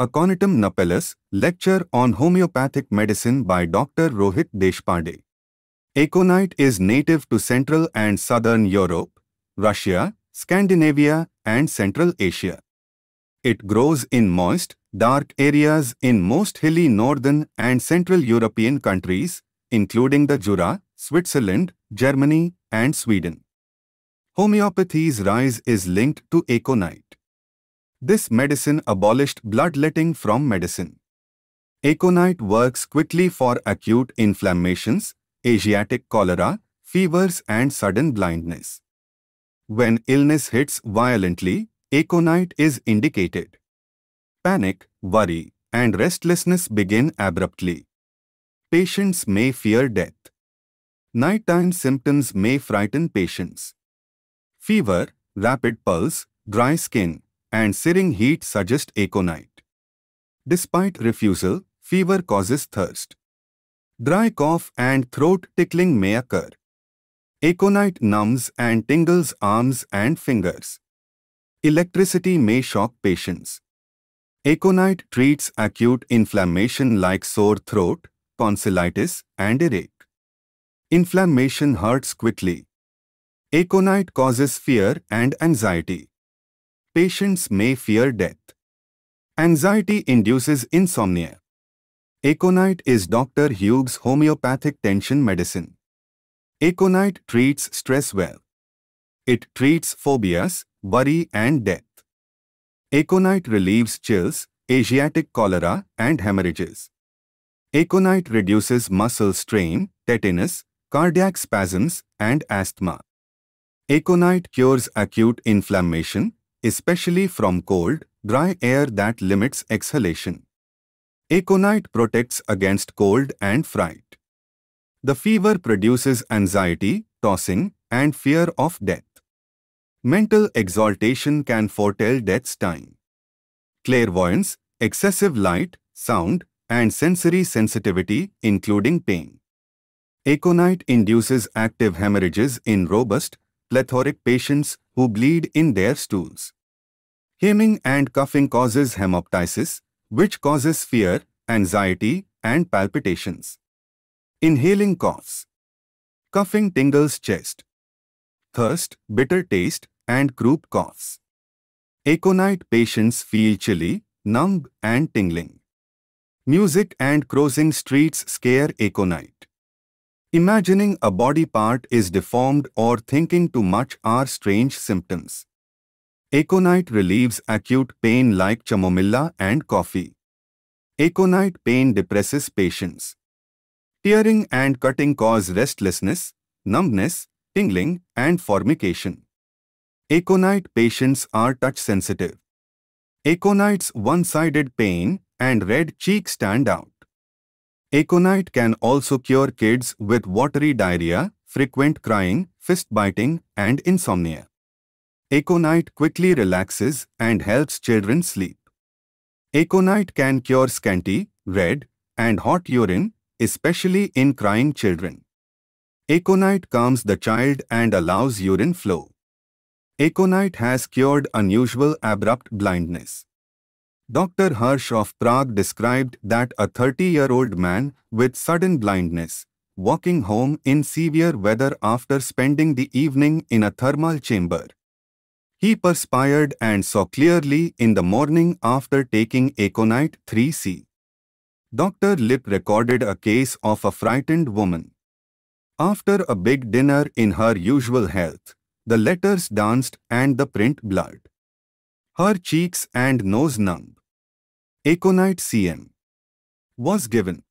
Aconitum napellus, lecture on homeopathic medicine by Dr. Rohit Deshpande. Aconite is native to Central and Southern Europe, Russia, Scandinavia, and Central Asia. It grows in moist, dark areas in most hilly northern and central European countries, including the Jura, Switzerland, Germany, and Sweden. Homeopathy's rise is linked to aconite. This medicine abolished bloodletting from medicine. Aconite works quickly for acute inflammations, Asiatic cholera, fevers and sudden blindness. When illness hits violently, aconite is indicated. Panic, worry, and restlessness begin abruptly. Patients may fear death. Nighttime symptoms may frighten patients. Fever, rapid pulse, dry skin, and searing heat suggest aconite. Despite refusal, fever causes thirst. Dry cough and throat tickling may occur. Aconite numbs and tingles arms and fingers. Electricity may shock patients. Aconite treats acute inflammation like sore throat, tonsillitis, and earache. Inflammation hurts quickly. Aconite causes fear and anxiety. Patients may fear death. Anxiety induces insomnia. Aconite is Dr. Hugh's homeopathic tension medicine. Aconite treats stress well. It treats phobias, worry and death. Aconite relieves chills, Asiatic cholera and hemorrhages. Aconite reduces muscle strain, tetanus, cardiac spasms and asthma. Aconite cures acute inflammation, especially from cold, dry air that limits exhalation. Aconite protects against cold and fright. The fever produces anxiety, tossing, and fear of death. Mental exaltation can foretell death's time. Clairvoyance, excessive light, sound, and sensory sensitivity, including pain. Aconite induces active hemorrhages in robust, plethoric patients who bleed in their stools. Hemming and coughing causes hemoptysis, which causes fear, anxiety, and palpitations. Inhaling coughs. Coughing tingles chest. Thirst, bitter taste, and croup coughs. Aconite patients feel chilly, numb, and tingling. Music and crossing streets scare aconite. Imagining a body part is deformed or thinking too much are strange symptoms. Aconite relieves acute pain like chamomilla and Coffea. Aconite pain depresses patients. Tearing and cutting cause restlessness, numbness, tingling, and formication. Aconite patients are touch sensitive. Aconite's one-sided pain and red cheek stand out. Aconite can also cure kids with watery diarrhea, frequent crying, fist biting, and insomnia. Aconite quickly relaxes and helps children sleep. Aconite can cure scanty, red, and hot urine, especially in crying children. Aconite calms the child and allows urine flow. Aconite has cured unusual abrupt blindness. Dr. Hirsch of Prague described that a 30-year-old man with sudden blindness, walking home in severe weather after spending the evening in a thermal chamber, he perspired and saw clearly in the morning after taking Aconite 3C. Dr. Lip recorded a case of a frightened woman. After a big dinner in her usual health, the letters danced and the print blurred. Her cheeks and nose numb. Aconite CM was given.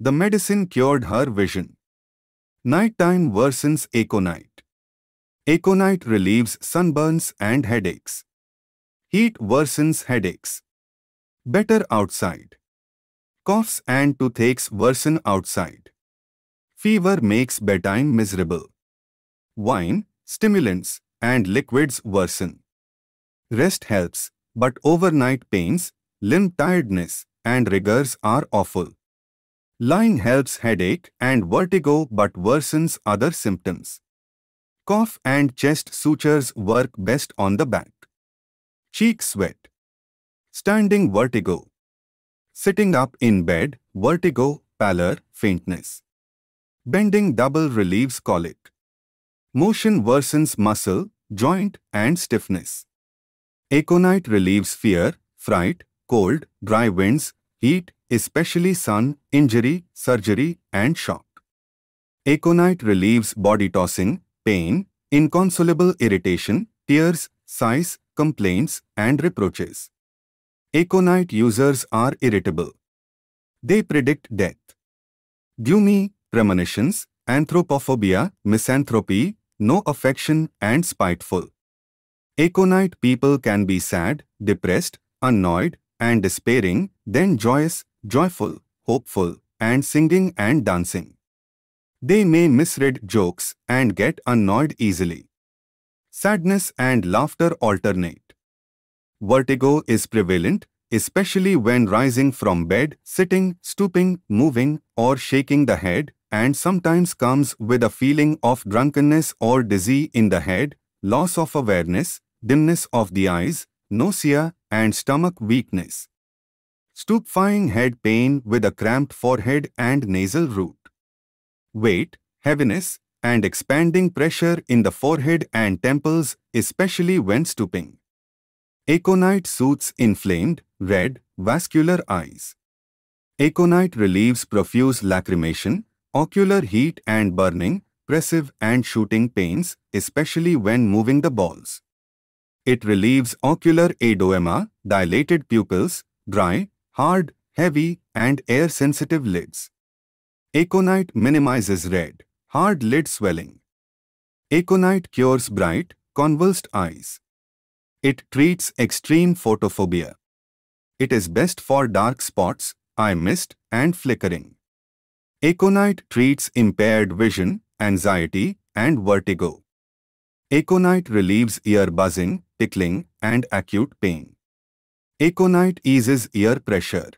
The medicine cured her vision. Nighttime worsens aconite. Aconite relieves sunburns and headaches. Heat worsens headaches. Better outside. Coughs and toothaches worsen outside. Fever makes bedtime miserable. Wine, stimulants, and liquids worsen. Rest helps, but overnight pains, limb tiredness, and rigors are awful. Lying helps headache and vertigo but worsens other symptoms. Cough and chest sutures work best on the back. Cheek sweat. Standing vertigo. Sitting up in bed, vertigo, pallor, faintness. Bending double relieves colic. Motion worsens muscle, joint, and stiffness. Aconite relieves fear, fright, cold, dry winds, heat, especially sun, injury, surgery, and shock. Aconite relieves body tossing, pain, inconsolable irritation, tears, sighs, complaints, and reproaches. Aconite users are irritable. They predict death. Gloomy, premonitions, anthropophobia, misanthropy, no affection, and spiteful. Aconite people can be sad, depressed, annoyed, and despairing, then joyous, joyful, hopeful, and singing and dancing. They may misread jokes and get annoyed easily. Sadness and laughter alternate. Vertigo is prevalent, especially when rising from bed, sitting, stooping, moving, or shaking the head, and sometimes comes with a feeling of drunkenness or dizzy in the head, loss of awareness, dimness of the eyes, nausea, and stomach weakness. Stupefying head pain with a cramped forehead and nasal root. Weight, heaviness, and expanding pressure in the forehead and temples, especially when stooping. Aconite soothes inflamed, red, vascular eyes. Aconite relieves profuse lacrimation, ocular heat and burning, pressive and shooting pains, especially when moving the balls. It relieves ocular edema, dilated pupils, dry, hard, heavy, and air-sensitive lids. Aconite minimizes red, hard lid swelling. Aconite cures bright, convulsed eyes. It treats extreme photophobia. It is best for dark spots, eye mist, and flickering. Aconite treats impaired vision, anxiety, and vertigo. Aconite relieves ear buzzing, tickling, and acute pain. Aconite eases ear pressure.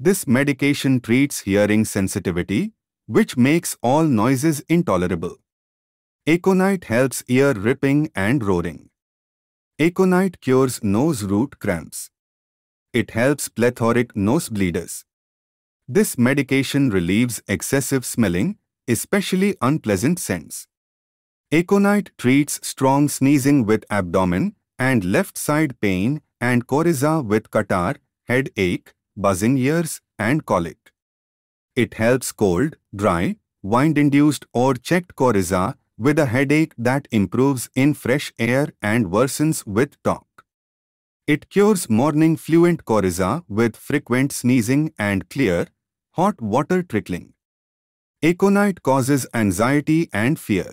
This medication treats hearing sensitivity, which makes all noises intolerable. Aconite helps ear ripping and roaring. Aconite cures nose root cramps. It helps plethoric nosebleeders. This medication relieves excessive smelling, especially unpleasant scents. Aconite treats strong sneezing with abdomen and left side pain and coryza with catarrh, headache, buzzing ears, and colic. It helps cold, dry, wind-induced or checked coryza with a headache that improves in fresh air and worsens with talk. It cures morning fluent coryza with frequent sneezing and clear, hot water trickling. Aconite causes anxiety and fear.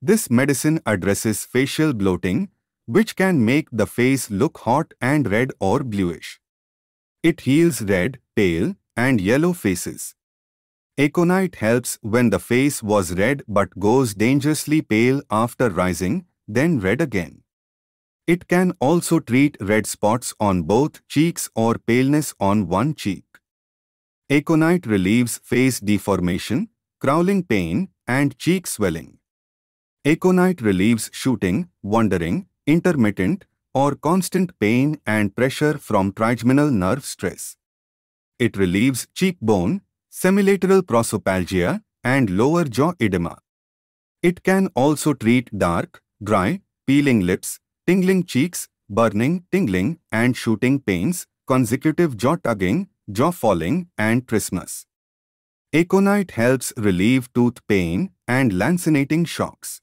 This medicine addresses facial bloating, which can make the face look hot and red or bluish. It heals red, pale, and yellow faces. Aconite helps when the face was red but goes dangerously pale after rising, then red again. It can also treat red spots on both cheeks or paleness on one cheek. Aconite relieves face deformation, crawling pain, and cheek swelling. Aconite relieves shooting, wandering, intermittent, or constant pain and pressure from trigeminal nerve stress. It relieves cheekbone, semilateral prosopalgia, and lower jaw edema. It can also treat dark, dry, peeling lips, tingling cheeks, burning, tingling, and shooting pains, consecutive jaw tugging, jaw falling, and trismus. Aconite helps relieve tooth pain and lancinating shocks.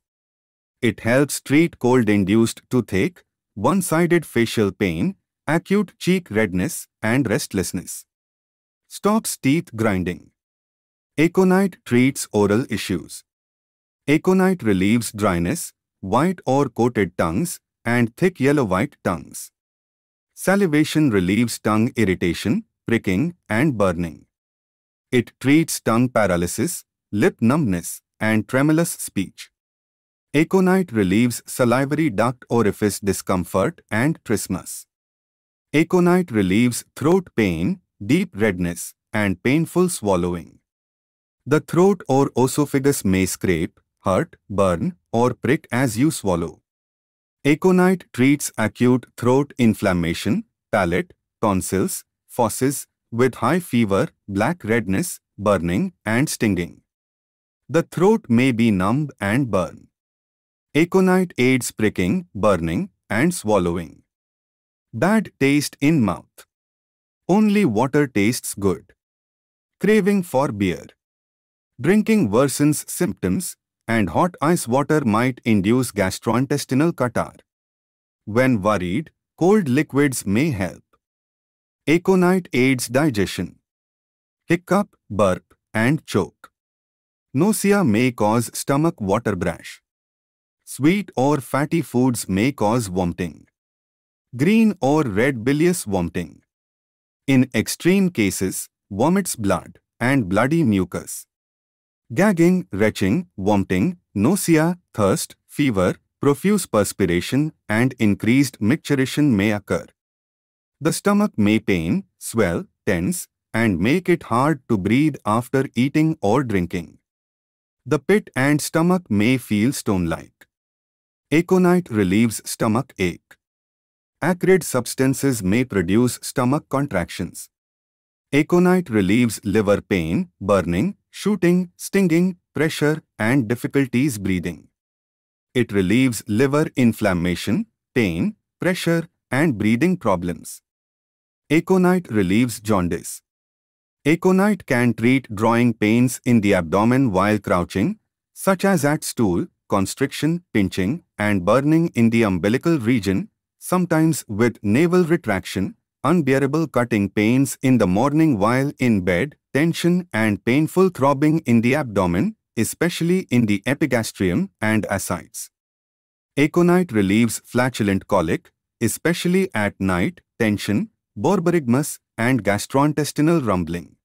It helps treat cold-induced toothache, one-sided facial pain, acute cheek redness, and restlessness. Stops teeth grinding. Aconite treats oral issues. Aconite relieves dryness, white or coated tongues, and thick yellow-white tongues. Salivation relieves tongue irritation, pricking, and burning. It treats tongue paralysis, lip numbness, and tremulous speech. Aconite relieves salivary duct orifice discomfort and trismus. Aconite relieves throat pain, deep redness, and painful swallowing. The throat or esophagus may scrape, hurt, burn, or prick as you swallow. Aconite treats acute throat inflammation, palate, tonsils, fauces, with high fever, black redness, burning, and stinging. The throat may be numb and burn. Aconite aids pricking, burning, and swallowing. Bad taste in mouth. Only water tastes good. Craving for beer. Drinking worsens symptoms, and hot ice water might induce gastrointestinal catarrh. When worried, cold liquids may help. Aconite aids digestion. Hiccup, burp, and choke. Nausea may cause stomach water brash. Sweet or fatty foods may cause vomiting. Green or red bilious vomiting. In extreme cases, vomits blood and bloody mucus. Gagging, retching, vomiting, nausea, thirst, fever, profuse perspiration, and increased micturition may occur. The stomach may pain, swell, tense, and make it hard to breathe after eating or drinking. The pit and stomach may feel stone-like. Aconite relieves stomach ache. Acrid substances may produce stomach contractions. Aconite relieves liver pain, burning, shooting, stinging, pressure, and difficulties breathing. It relieves liver inflammation, pain, pressure, and breathing problems. Aconite relieves jaundice. Aconite can treat drawing pains in the abdomen while crouching, such as at stool, constriction, pinching, and burning in the umbilical region, sometimes with navel retraction, unbearable cutting pains in the morning while in bed, tension and painful throbbing in the abdomen, especially in the epigastrium and ascites. Aconite relieves flatulent colic, especially at night, tension, borborygmus, and gastrointestinal rumbling.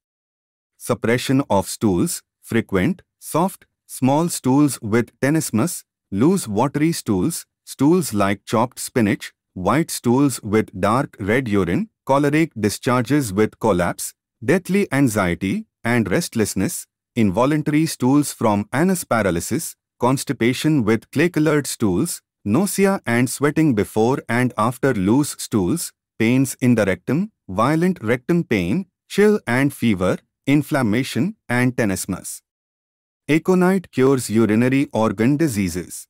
Suppression of stools, frequent, soft, small stools with tenesmus, loose watery stools, stools like chopped spinach, white stools with dark red urine, choleric discharges with collapse, deathly anxiety and restlessness, involuntary stools from anus paralysis, constipation with clay-colored stools, nausea and sweating before and after loose stools, pains in the rectum, violent rectum pain, chill and fever, inflammation, and tenesmus. Aconite cures urinary organ diseases.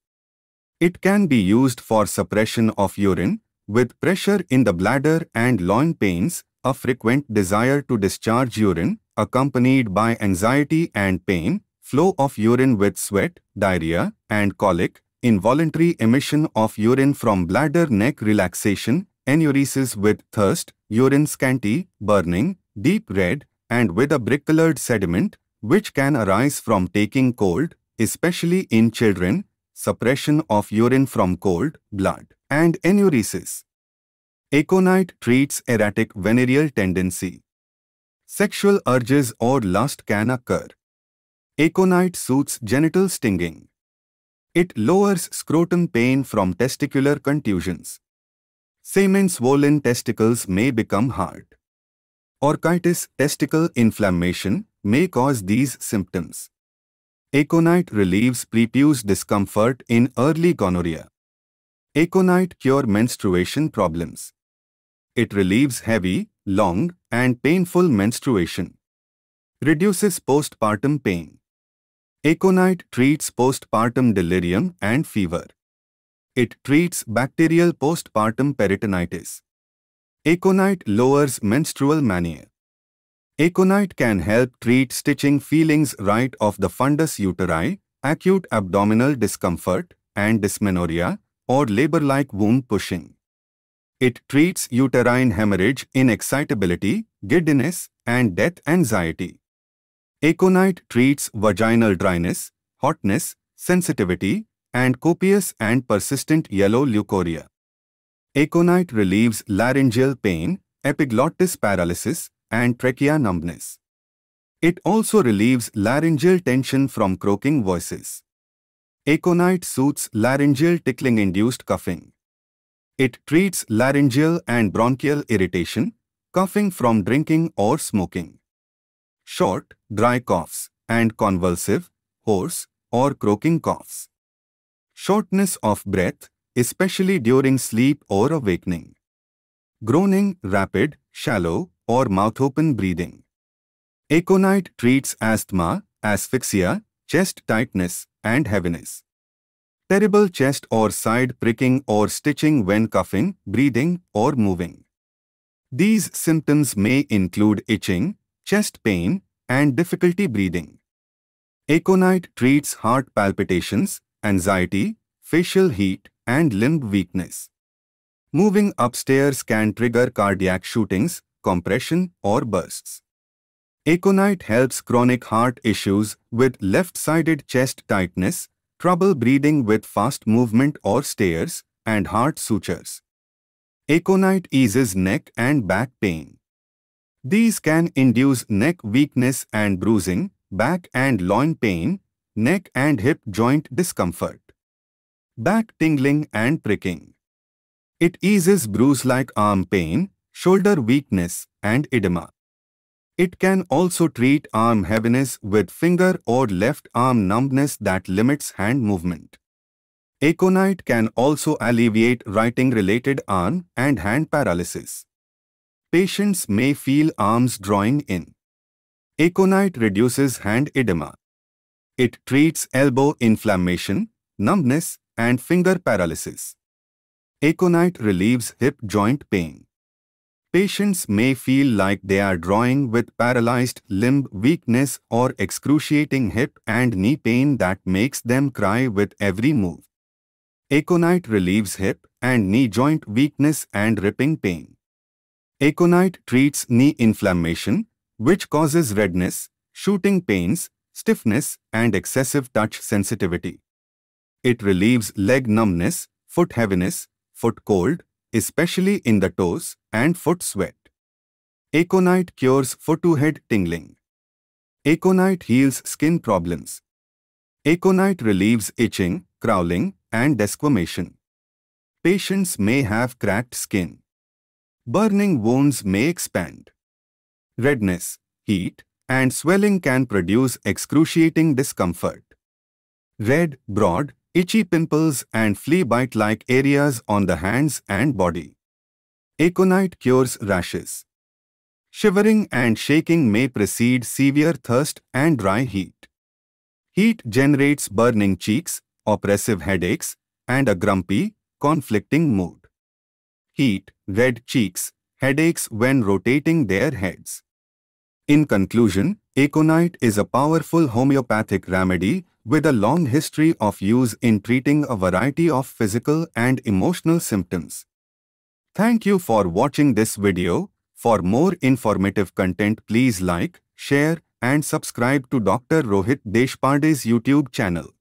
It can be used for suppression of urine, with pressure in the bladder and loin pains, a frequent desire to discharge urine, accompanied by anxiety and pain, flow of urine with sweat, diarrhea, and colic, involuntary emission of urine from bladder neck relaxation, enuresis with thirst, urine scanty, burning, deep red, and with a brick-colored sediment, which can arise from taking cold, especially in children, suppression of urine from cold, blood, and enuresis. Aconite treats erratic venereal tendency. Sexual urges or lust can occur. Aconite suits genital stinging. It lowers scrotum pain from testicular contusions. Semen swollen testicles may become hard. Orchitis testicle inflammation may cause these symptoms. Aconite relieves prepuce discomfort in early gonorrhea. Aconite cure menstruation problems. It relieves heavy, long, and painful menstruation. Reduces postpartum pain. Aconite treats postpartum delirium and fever. It treats bacterial postpartum peritonitis. Aconite lowers menstrual mania. Aconite can help treat stitching feelings right of the fundus uteri, acute abdominal discomfort, and dysmenorrhea, or labor-like womb pushing. It treats uterine hemorrhage inexcitability, giddiness, and death anxiety. Aconite treats vaginal dryness, hotness, sensitivity, and copious and persistent yellow leukorrhea. Aconite relieves laryngeal pain, epiglottis paralysis, and trachea numbness. It also relieves laryngeal tension from croaking voices. Aconite soothes laryngeal tickling-induced coughing. It treats laryngeal and bronchial irritation, coughing from drinking or smoking. Short, dry coughs, and convulsive, hoarse, or croaking coughs shortness of breath, especially during sleep or awakening. groaning, rapid, shallow, or mouth-open breathing. Aconite treats asthma, asphyxia, chest tightness, and heaviness. Terrible chest or side pricking or stitching when coughing, breathing, or moving. These symptoms may include itching, chest pain, and difficulty breathing. Aconite treats heart palpitations, anxiety, facial heat, and limb weakness. Moving upstairs can trigger cardiac shootings, compression, or bursts. Aconite helps chronic heart issues with left-sided chest tightness, trouble breathing with fast movement or stairs, and heart sutures. Aconite eases neck and back pain. These can induce neck weakness and bruising, back and loin pain, neck and hip joint discomfort, back tingling and pricking. It eases bruise-like arm pain, shoulder weakness, and edema. It can also treat arm heaviness with finger or left arm numbness that limits hand movement. Aconite can also alleviate writing-related arm and hand paralysis. Patients may feel arms drawing in. Aconite reduces hand edema. It treats elbow inflammation, numbness, and finger paralysis. Aconite relieves hip joint pain. Patients may feel like they are drawing with paralyzed limb weakness or excruciating hip and knee pain that makes them cry with every move. Aconite relieves hip and knee joint weakness and ripping pain. Aconite treats knee inflammation, which causes redness, shooting pains, stiffness, and excessive touch sensitivity. It relieves leg numbness, foot heaviness, foot cold, especially in the toes, and foot sweat. Aconite cures foot-to-head tingling. Aconite heals skin problems. Aconite relieves itching, crowling, and desquamation. Patients may have cracked skin. Burning wounds may expand. Redness, heat, and swelling can produce excruciating discomfort. Red, broad, itchy pimples and flea bite-like areas on the hands and body. Aconite cures rashes. Shivering and shaking may precede severe thirst and dry heat. Heat generates burning cheeks, oppressive headaches, and a grumpy, conflicting mood. Heat, red cheeks, headaches when rotating their heads. In conclusion, Aconite is a powerful homeopathic remedy with a long history of use in treating a variety of physical and emotional symptoms. Thank you for watching this video. For more informative content please like, share and subscribe to Dr. Rohit Deshpande's YouTube channel.